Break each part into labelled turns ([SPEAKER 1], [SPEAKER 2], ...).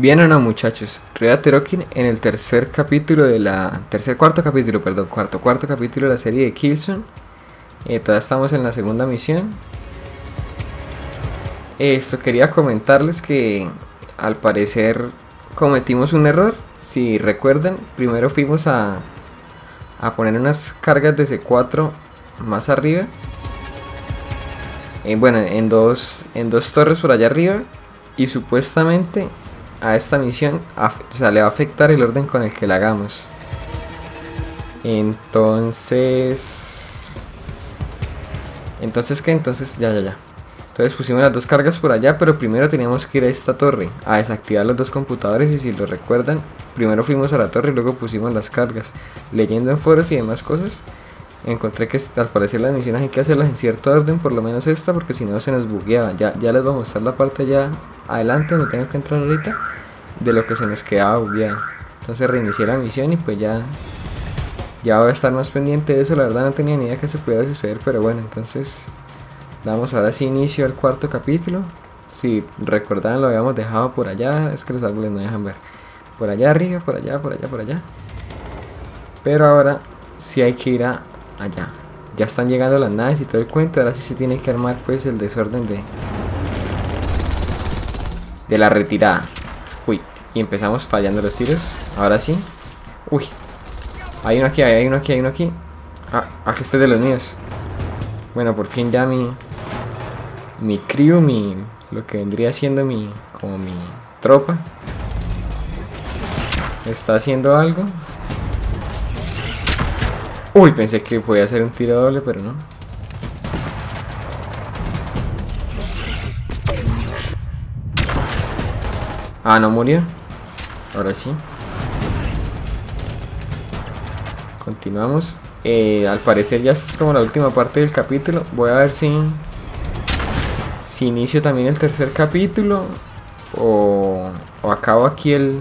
[SPEAKER 1] Bien o no muchachos, Ryoda Terokin en el tercer capítulo de la... Tercer, cuarto capítulo, perdón, cuarto, cuarto capítulo de la serie de Killzone. Eh, todavía estamos en la segunda misión. Esto quería comentarles que al parecer cometimos un error. Si recuerdan, primero fuimos a, a poner unas cargas de C4 más arriba. Eh, bueno, en dos, en dos torres por allá arriba. Y supuestamente a esta misión o sea, le va a afectar el orden con el que la hagamos. Entonces... Entonces, ¿qué? Entonces, ya, ya, ya. Entonces pusimos las dos cargas por allá, pero primero teníamos que ir a esta torre a desactivar los dos computadores y si lo recuerdan, primero fuimos a la torre y luego pusimos las cargas. Leyendo en foros y demás cosas, encontré que al parecer las misiones hay que hacerlas en cierto orden, por lo menos esta, porque si no se nos bugueaba. Ya, ya les voy a mostrar la parte ya adelante, no tengo que entrar ahorita, de lo que se nos quedaba bugueado. Entonces reinicié la misión y pues ya, ya voy a estar más pendiente de eso. La verdad no tenía ni idea que se pudiera suceder, pero bueno, entonces damos ahora sí inicio al cuarto capítulo. Si recordaban lo habíamos dejado por allá, es que los árboles no dejan ver. Por allá arriba, por allá, por allá, por allá. Pero ahora sí hay que ir a allá. Ya están llegando las naves y todo el cuento. Ahora sí se tiene que armar pues el desorden de, de la retirada. Uy, y empezamos fallando los tiros. Ahora sí. Uy. Hay uno aquí, hay uno aquí, hay uno aquí. Ah, aquí este de los míos. Bueno, por fin ya mi... Mi crew, mi... Lo que vendría siendo mi... Como mi tropa. Está haciendo algo. Uy, pensé que podía hacer un tiro doble, pero no. Ah, no murió. Ahora sí. Continuamos. Eh, al parecer ya esto es como la última parte del capítulo. Voy a ver si... Si inicio también el tercer capítulo. O, o acabo aquí el...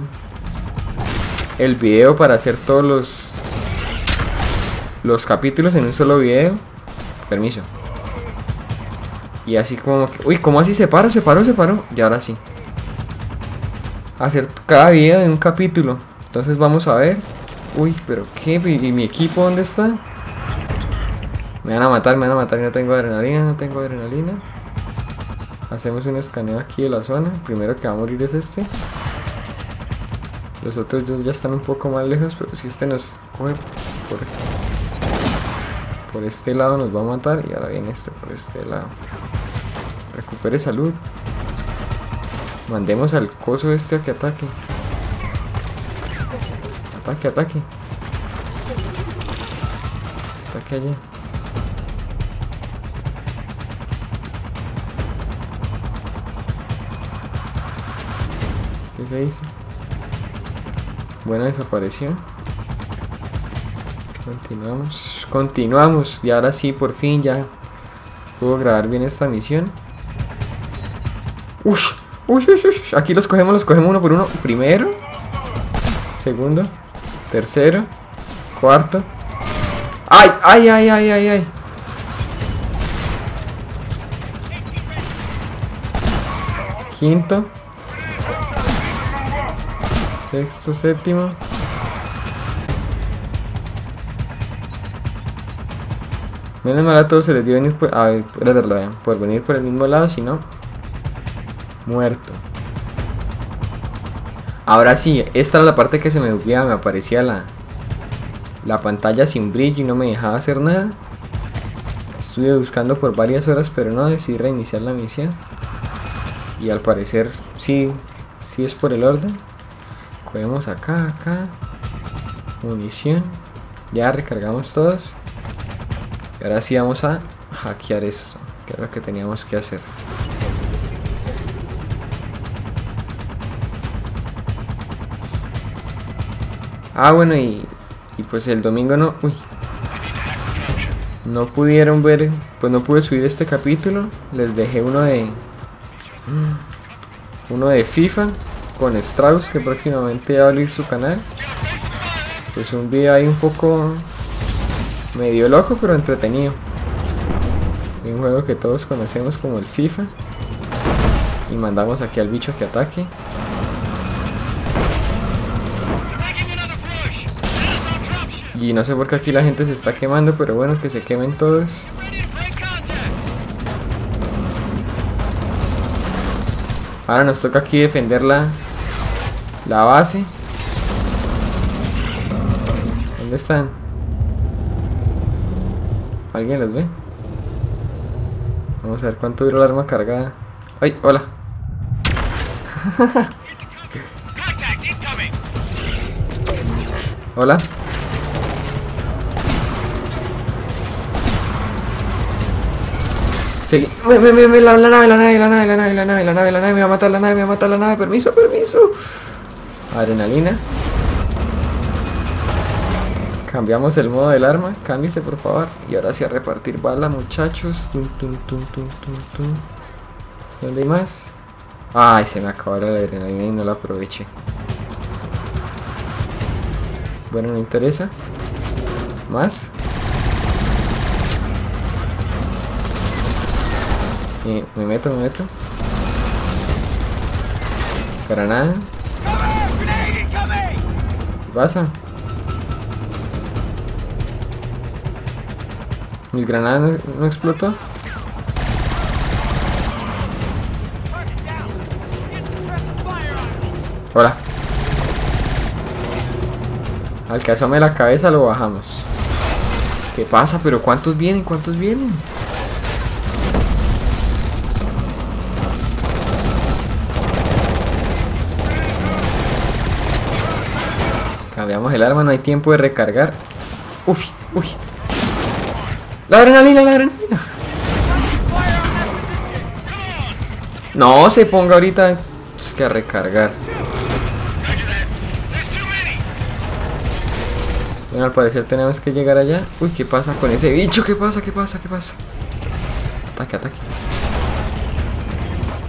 [SPEAKER 1] El video para hacer todos los... Los capítulos en un solo video. Permiso. Y así como que... Uy, ¿cómo así se paró? Se paró, se paró. Y ahora sí hacer cada video de un capítulo. Entonces vamos a ver. Uy, pero qué, ¿y mi equipo dónde está? Me van a matar, me van a matar, no tengo adrenalina, no tengo adrenalina. Hacemos un escaneo aquí de la zona. primero que va a morir es este. Los otros dos ya están un poco más lejos, pero si este nos coge por este, por este lado nos va a matar y ahora viene este por este lado. Recupere salud. Mandemos al coso este a que ataque. Ataque, ataque. Ataque allí. ¿Qué se hizo? Buena desaparición. Continuamos. Continuamos. Y ahora sí, por fin ya puedo grabar bien esta misión. ¡Ush! Uy, uy, uy, aquí los cogemos, los cogemos uno por uno. Primero. Segundo. Tercero. Cuarto. ¡Ay, ay, ay, ay, ay, ay! Quinto. Sexto, séptimo. Menos mal todos se les dio por, a, por venir por el mismo lado, si no muerto. Ahora sí, esta era la parte que se me bugueaba, me aparecía la, la pantalla sin brillo y no me dejaba hacer nada. Estuve buscando por varias horas, pero no decidí reiniciar la misión. Y al parecer sí, sí es por el orden. Cogemos acá, acá. Munición. Ya recargamos todos. Y ahora sí vamos a hackear esto, que es lo que teníamos que hacer. Ah, bueno, y, pues el domingo no... Uy. No pudieron ver... Pues no pude subir este capítulo. Les dejé uno de... Mm, uno de FIFA con Strauss, que próximamente va a abrir su canal. Pues un video ahí un poco... Medio loco pero entretenido. Un juego que todos conocemos como el FIFA. Y mandamos aquí al bicho que ataque. Y no sé por qué aquí la gente se está quemando, pero bueno, que se quemen todos. Ahora nos toca aquí defender la, la base. ¿Dónde están? ¿Alguien los ve? Vamos a ver cuánto dura el arma cargada. ¡Ay! ¡Hola! Hola. Seguí. Me, me, me, la, la, nave, la nave, la nave, la nave, la nave, la nave, la nave, me va a matar la nave, me va a matar la nave, permiso, permiso. Adrenalina. Cambiamos el modo del arma, cámbiese por favor. Y ahora sí a repartir bala, muchachos. Tum, tum, tum. ¿Dónde hay más? Ay, se me acabó la adrenalina y no la aproveché. Bueno, no interesa. ¿Más? me meto, me meto. Granada. ¿Qué pasa? ¿Mis granadas no, explotó? Hola. Al que asome la cabeza lo bajamos. ¿Qué pasa? ¿Pero cuántos vienen? ¿Cuántos vienen? Cambiamos el arma, no hay tiempo de recargar. Uy, uy. La adrenalina, la adrenalina. No se ponga ahorita. Es que a recargar. Bueno, al parecer tenemos que llegar allá. Uy, ¿qué pasa con ese bicho? ¿Qué pasa? ¿Qué pasa? ¿Qué pasa? Ataque, ataque.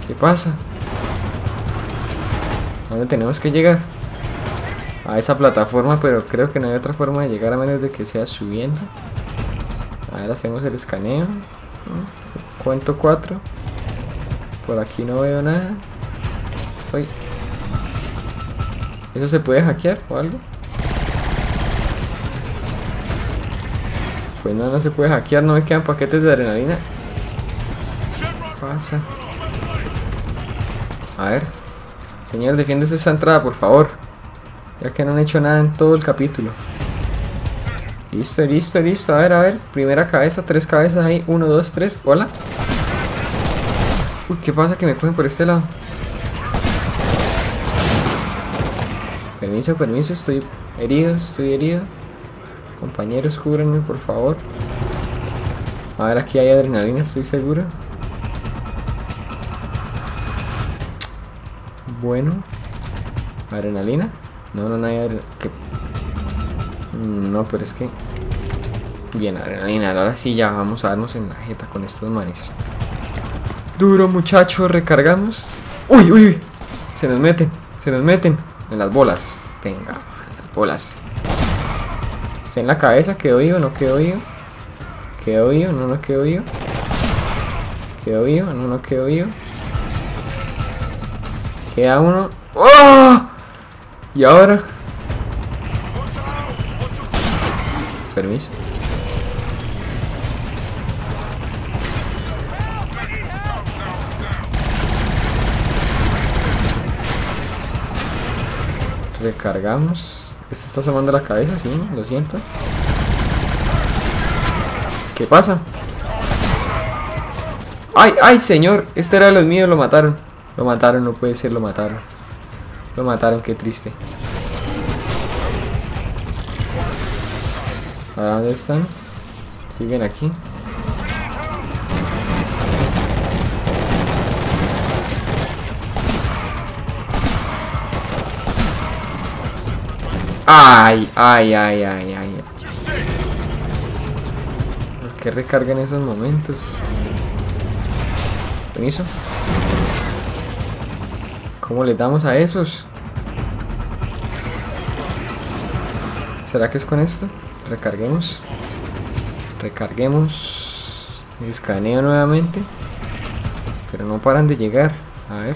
[SPEAKER 1] ¿Qué pasa? ¿A dónde tenemos que llegar? a esa plataforma, pero creo que no hay otra forma de llegar a menos de que sea subiendo. A ver, hacemos el escaneo. Cuento 4. Por aquí no veo nada. Uy. ¿Eso se puede hackear o algo? Pues no, no se puede hackear, no me quedan paquetes de adrenalina. ¿Qué pasa? A ver. Señor, defiéndese esa entrada, por favor. Ya que no han hecho nada en todo el capítulo. Listo, listo, listo. A ver, a ver. Primera cabeza, tres cabezas ahí. Uno, dos, tres. Hola. Uy, ¿qué pasa? Que me cogen por este lado. Permiso, permiso. Estoy herido, estoy herido. Compañeros, cúbranme, por favor. A ver, aquí hay adrenalina, estoy seguro. Bueno. Adrenalina. No, no, no hay que... No, pero es que... Bien. Ahora sí ya vamos a darnos en la jeta con estos manes. Duro, muchacho. Recargamos. Uy, uy, uy. Se nos meten. Se nos meten. En las bolas. Venga, las bolas. Está en la cabeza. ¿Quedó vivo? ¿No quedó vivo? ¿Quedó vivo? No, no quedó vivo. ¿Quedó vivo? No, no quedó vivo. Queda uno. ¡Oh! ¿Y ahora? Permiso. Recargamos. Este está asomando la cabeza, sí, lo siento. ¿Qué pasa? ¡Ay, ay, señor! Este era de los míos, lo mataron. Lo mataron, no puede ser, lo mataron. Lo mataron, qué triste. ¿Ahora dónde están? Siguen aquí. Ay, ay, ay, ay, ay. ¿Por qué recargan esos momentos? Permiso. ¿Cómo le damos a esos? ¿Será que es con esto? Recarguemos. Recarguemos. Escaneo nuevamente. Pero no paran de llegar. A ver.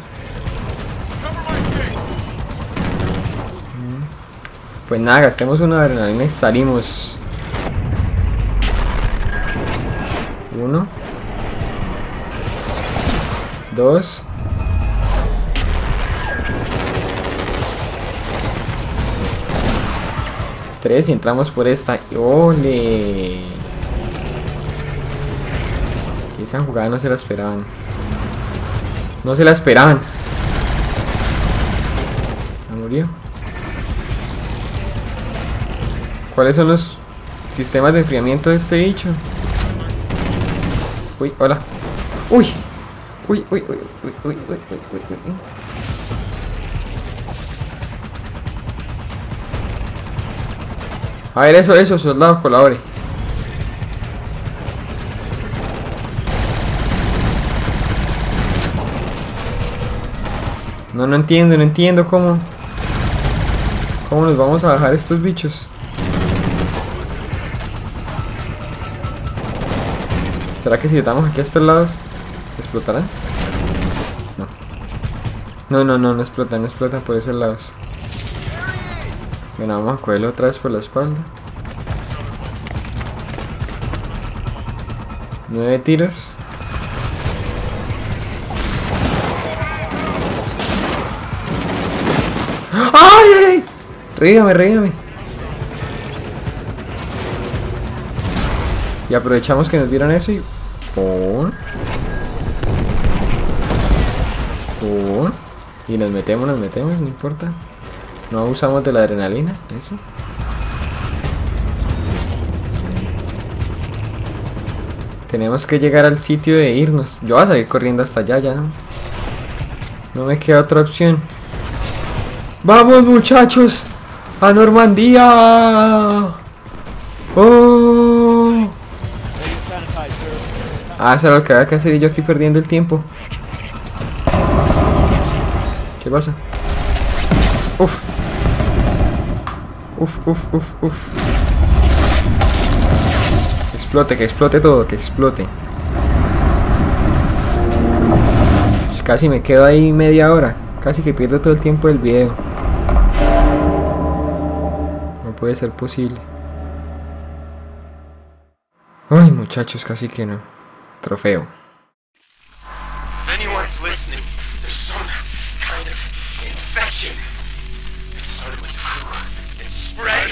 [SPEAKER 1] Pues nada, gastemos una adrenalina y salimos. Uno. Dos. Y entramos por esta. ¡Ole! Esa jugada no se la esperaban. No se la esperaban. murió. ¿Cuáles son los sistemas de enfriamiento de este bicho? Uy, hola. Uy. Uy, uy, uy, uy, uy, uy, uy, uy. A ver, eso, eso, soldado, colabore. No, no entiendo, no entiendo cómo... ¿Cómo nos vamos a bajar estos bichos? ¿Será que si estamos aquí a estos lados explotarán? No. No, no, no, no explotan, no explotan por esos lados. Bueno, vamos a cogerlo otra vez por la espalda. Nueve tiros. ¡Ay, ay! Rígame, rígame. Y aprovechamos que nos dieron eso y... ¡Pum! ¡Pum! Y nos metemos, nos metemos, no importa. No abusamos de la adrenalina, eso. Tenemos que llegar al sitio de irnos. Yo voy a salir corriendo hasta allá, ya no. No me queda otra opción. ¡Vamos muchachos! ¡A Normandía! ¡Oh! Ah, eso era lo que había que hacer yo aquí perdiendo el tiempo. ¿Qué pasa? Uf. Uf, uf, uf, uf. Explote, que explote todo, que explote. Pues casi me quedo ahí media hora. Casi que pierdo todo el tiempo del video. puede ser posible. Ay, muchachos, casi que no. Trofeo. If anyone's listening, there's some kind of infection. Spread.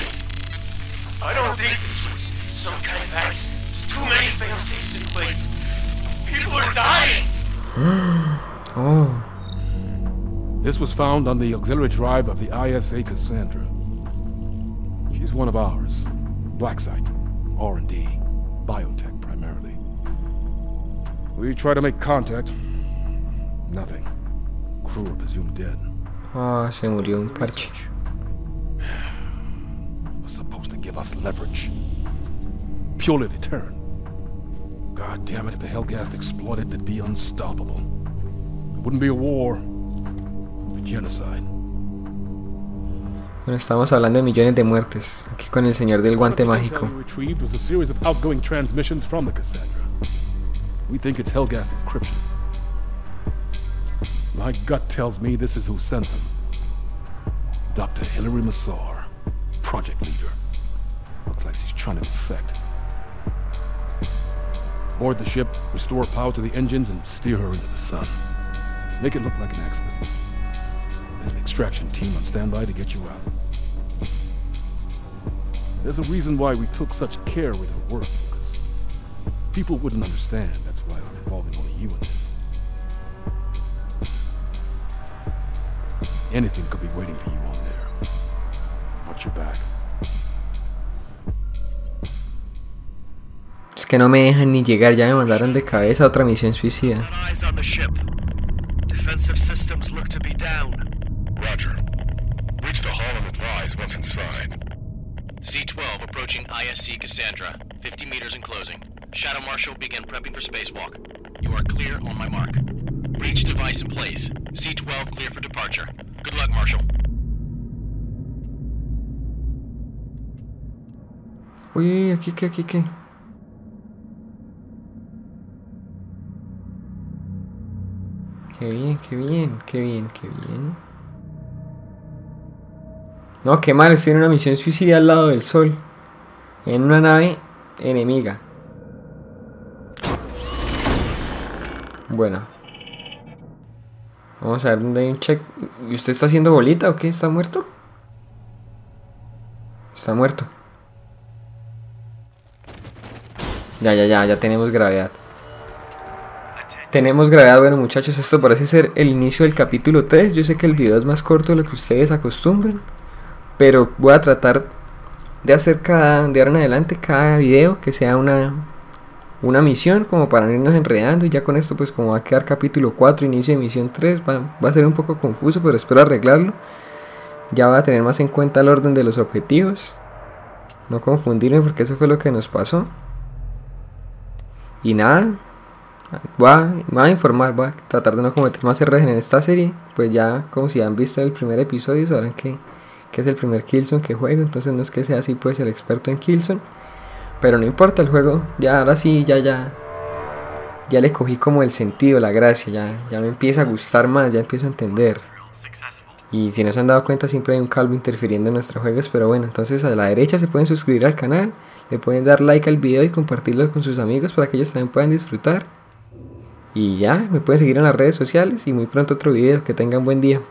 [SPEAKER 1] I don't think this was some kind of accident. There's too many fail-safes in place. People are dying. oh.
[SPEAKER 2] This was found on the auxiliary drive of the ISA Cassandra. She's one of ours. Black site, R&D, biotech primarily. We try to make contact. Nothing. Crew are presumed dead.
[SPEAKER 1] Ah, se murió un parche.
[SPEAKER 2] Was supposed to give us leverage. Purely deterrent. God damn it, if the Hellgast exploded, it'd be unstoppable. It wouldn't be a war, a genocide.
[SPEAKER 1] Bueno, estamos hablando de millones de muertes, aquí con el señor del guante mágico.
[SPEAKER 2] We think it's Hellgast encryption. My gut tells me this is who sent them. Dr. Hilary Massar, project leader. Looks like she's trying to infect. Board the ship, restore power to the engines, and steer her into the sun. Make it look like an accident. There's an extraction team on standby to get you out. There's a reason why we took such care with her work, because people wouldn't understand. That's why I'm involving only you in this. Anything could be waiting for you. Watch your back.
[SPEAKER 1] Es que no me dejan ni llegar, ya me mandaron de cabeza a otra misión suicida. Defensive systems look to be down.
[SPEAKER 3] Roger. Reach the hall and advise what's inside. C-12 approaching ISC Cassandra. 50 meters and closing. Shadow Marshal begin prepping for spacewalk. You are clear on my mark. Breach device in place. C-12 clear for departure. Good luck, Marshal.
[SPEAKER 1] Uy, aquí, aquí, aquí, aquí. Qué bien, qué bien, qué bien, qué bien. No, qué mal, estoy en una misión suicida al lado del sol. En una nave enemiga. Bueno. Vamos a ver dónde hay un check. ¿Y usted está haciendo bolita o qué? ¿Está muerto? Está muerto. Ya, ya, ya, ya tenemos gravedad. Tenemos gravedad, bueno muchachos, esto parece ser el inicio del capítulo 3. Yo sé que el video es más corto de lo que ustedes acostumbran. Pero voy a tratar de hacer cada, de ahora en adelante cada video que sea una, una misión como para no irnos enredando y ya con esto pues como va a quedar capítulo 4, inicio de misión 3, va, va a ser un poco confuso pero espero arreglarlo. Ya va a tener más en cuenta el orden de los objetivos. No confundirme porque eso fue lo que nos pasó. Y nada, voy a, a informar, voy a tratar de no cometer más errores en esta serie. Pues ya como si han visto el primer episodio sabrán que, que es el primer Killzone que juego. Entonces no es que sea así pues el experto en Killzone. Pero no importa el juego, ya ahora sí, ya, ya. Ya le cogí como el sentido, la gracia, ya, ya me empieza a gustar más, ya empiezo a entender. Y si no se han dado cuenta, siempre hay un calvo interfiriendo en nuestros juegos. Pero bueno, entonces a la derecha se pueden suscribir al canal, le pueden dar like al video y compartirlo con sus amigos para que ellos también puedan disfrutar. Y ya, me pueden seguir en las redes sociales y muy pronto otro video. Que tengan buen día.